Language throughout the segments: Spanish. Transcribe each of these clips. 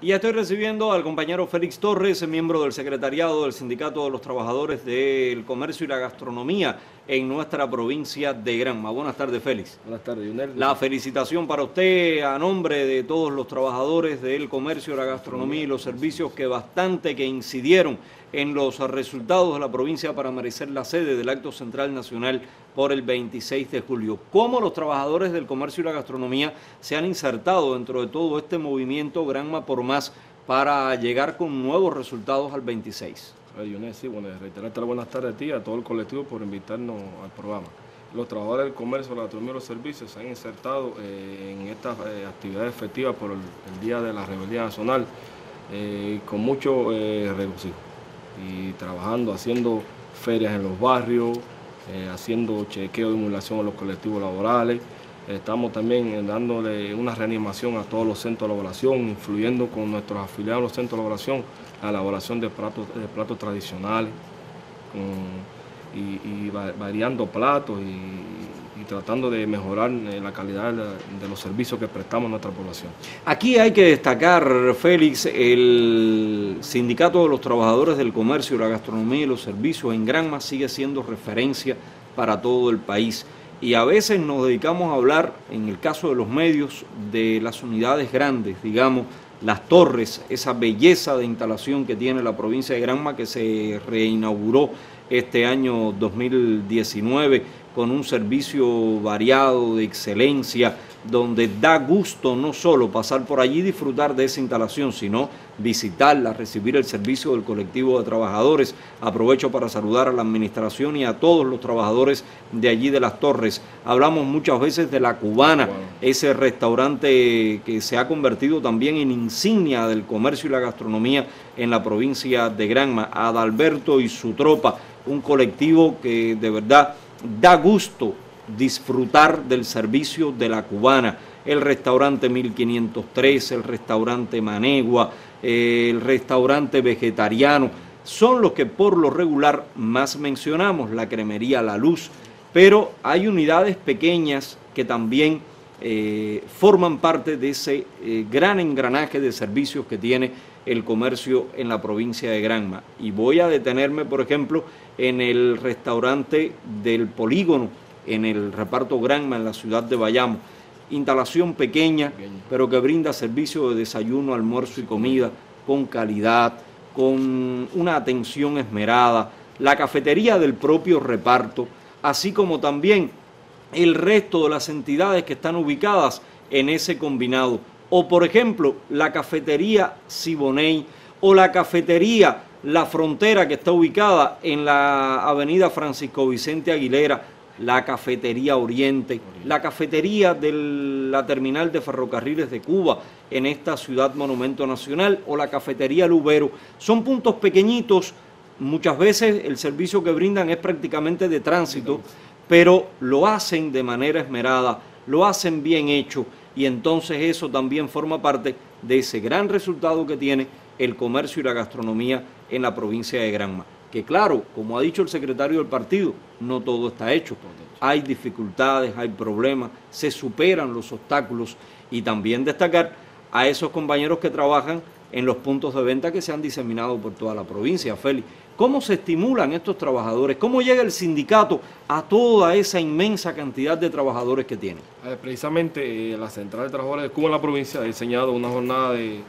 Y ya estoy recibiendo al compañero Félix Torres, miembro del secretariado del Sindicato de los Trabajadores del Comercio y la Gastronomía en nuestra provincia de Granma. Buenas tardes, Félix. Buenas tardes, Lionel. La felicitación para usted a nombre de todos los trabajadores del comercio, la gastronomía y los servicios que bastante que incidieron en los resultados de la provincia para merecer la sede del Acto Central Nacional por el 26 de julio. ¿Cómo los trabajadores del comercio y la gastronomía se han insertado dentro de todo este movimiento Granma por más para llegar con nuevos resultados al 26? sí, bueno, reiterarte las buenas tardes a ti y a todo el colectivo por invitarnos al programa. Los trabajadores del comercio, la gastronomía y los servicios se han insertado eh, en estas eh, actividades efectivas por el, Día de la Rebeldía Nacional eh, con mucho regocijo y trabajando, haciendo ferias en los barrios, eh, haciendo chequeo de emulación a los colectivos laborales. Estamos también dándole una reanimación a todos los centros de elaboración, influyendo con nuestros afiliados en los centros de elaboración, la elaboración de platos, de platos tradicionales, y, variando platos y, tratando de mejorar eh, la calidad de los servicios que prestamos a nuestra población. Aquí hay que destacar, Félix, el Sindicato de los Trabajadores del Comercio, la Gastronomía y los Servicios en Granma sigue siendo referencia para todo el país. Y a veces nos dedicamos a hablar, en el caso de los medios, de las unidades grandes, digamos, las torres, esa belleza de instalación que tiene la provincia de Granma que se reinauguró este año 2019 con un servicio variado de excelencia, donde da gusto no solo pasar por allí y disfrutar de esa instalación, sino visitarla, recibir el servicio del colectivo de trabajadores. Aprovecho para saludar a la administración y a todos los trabajadores de allí de las torres. Hablamos muchas veces de la cubana, ese restaurante que se ha convertido también en insignia del comercio y la gastronomía en la provincia de Granma. Adalberto y su tropa, un colectivo que de verdad da gusto disfrutar del servicio de la cubana, el restaurante 1503, el restaurante Manegua, el restaurante vegetariano, son los que por lo regular más mencionamos, la cremería La Luz, pero hay unidades pequeñas que también eh, forman parte de ese eh, gran engranaje de servicios que tiene el comercio en la provincia de Granma. Y voy a detenerme, por ejemplo, en el restaurante del polígono, en el reparto Granma, en la ciudad de Bayamo. Instalación pequeña, pero que brinda servicio de desayuno, almuerzo y comida con calidad, con una atención esmerada. La cafetería del propio reparto, así como también el resto de las entidades que están ubicadas en ese combinado o por ejemplo, la cafetería Siboney o la cafetería La Frontera que está ubicada en la avenida Francisco Vicente Aguilera, la cafetería Oriente, la cafetería de la terminal de ferrocarriles de Cuba en esta ciudad monumento nacional o la cafetería Lubero. Son puntos pequeñitos, muchas veces el servicio que brindan es prácticamente de tránsito, pero lo hacen de manera esmerada, lo hacen bien hecho y entonces eso también forma parte de ese gran resultado que tiene el comercio y la gastronomía en la provincia de Granma. Que claro, como ha dicho el secretario del partido, no todo está hecho. Hay dificultades, hay problemas, se superan los obstáculos y también destacar a esos compañeros que trabajan en los puntos de venta que se han diseminado por toda la provincia, Félix. ¿Cómo se estimulan estos trabajadores? ¿Cómo llega el sindicato a toda esa inmensa cantidad de trabajadores que tiene? precisamente eh, la Central de Trabajadores de Cuba en la provincia ha diseñado una jornada de,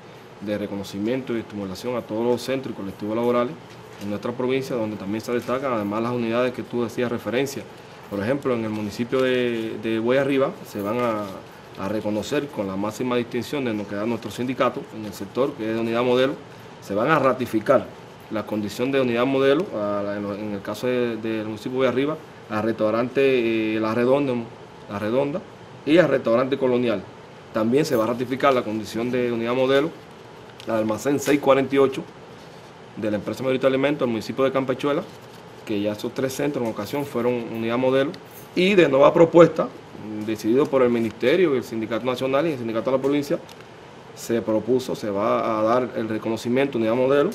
reconocimiento y estimulación a todos los centros y colectivos laborales en nuestra provincia, donde también se destacan además las unidades que tú decías referencia. Por ejemplo, en el municipio de, de Arriba se van a, reconocer con la máxima distinción de lo que da nuestro sindicato en el sector, que es de unidad modelo, se van a ratificar la condición de unidad modelo, en el caso del municipio de Arriba, al restaurante eh, la, Redonda, la Redonda y al restaurante Colonial. También se va a ratificar la condición de unidad modelo, la almacén 648 de la empresa Mayorita de Alimentos del municipio de Campechuela, que ya esos tres centros en ocasión fueron unidad modelo, y de nueva propuesta, decidido por el Ministerio, el Sindicato Nacional y el Sindicato de la Provincia, se propuso, se va a dar el reconocimiento unidad modelo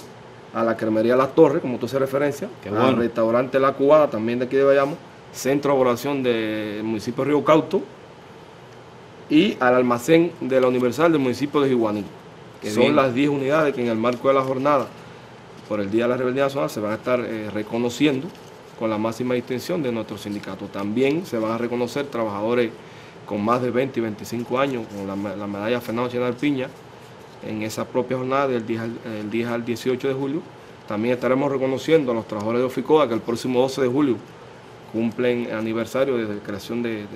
a la cremería Las Torres, como tú haces referencia, al restaurante La Cubada, también de aquí de Bayamo, centro de oración del municipio de Río Cauto y al almacén de la Universal del municipio de Jiguaní. Son las 10 unidades que en el marco de la jornada, por el Día de la Rebeldía Nacional, se van a estar eh, reconociendo con la máxima distinción de nuestro sindicato. También se van a reconocer trabajadores con más de 20 y 25 años, con la, medalla Fernando Chenal Piña, en esa propia jornada del 10 al, 10 al 18 de julio. También estaremos reconociendo a los trabajadores de Oficoa que el próximo 12 de julio cumplen aniversario de la creación de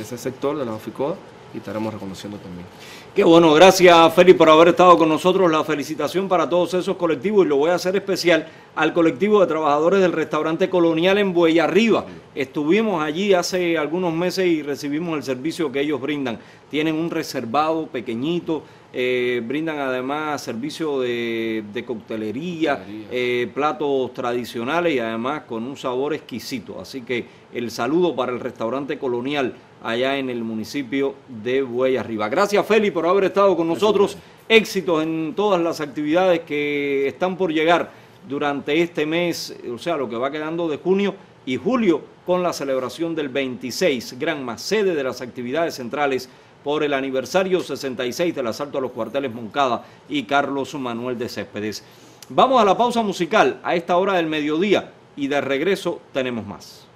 ese sector de la Oficoa y estaremos reconociendo también. Qué bueno, gracias Félix por haber estado con nosotros. La felicitación para todos esos colectivos y lo voy a hacer especial al colectivo de trabajadores del restaurante colonial en Buey Arriba. Estuvimos allí hace algunos meses y recibimos el servicio que ellos brindan. Tienen un reservado pequeñito, eh, brindan además servicio de, coctelería, eh, platos tradicionales y además con un sabor exquisito. Así que el saludo para el restaurante colonial allá en el municipio de Buey Arriba. Gracias Feli por haber estado con nosotros. Éxitos en todas las actividades que están por llegar durante este mes, o sea, lo que va quedando de junio y julio con la celebración del 26 Granma, sede de las actividades centrales por el aniversario 66 del asalto a los cuarteles Moncada y Carlos Manuel de Céspedes. Vamos a la pausa musical a esta hora del mediodía y de regreso tenemos más.